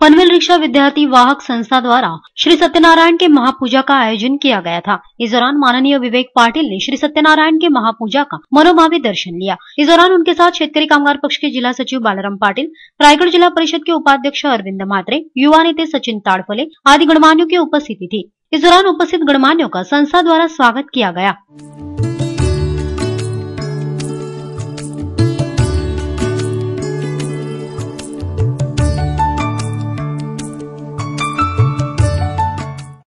Panvel rickshaw विद्यार्थी वाहक संस्था द्वारा श्री सत्यनारायण के महापूजा का आयोजन किया गया था। इस दौरान माननीय विवेक पाटिल ने श्री सत्यनारायण के महापूजा का मनोभावी दर्शन लिया। इस दौरान उनके साथ शेतकरी कामगार पक्ष के जिला सचिव बालाराम पाटिल, रायगढ़ जिला परिषद के उपाध्यक्ष अरविंद मात्रे, युवा नेते सचिन ताड़फले आदि गणमान्यों की उपस्थिति थी। इस दौरान उपस्थित गणमान्यों का संस्था द्वारा स्वागत किया गया।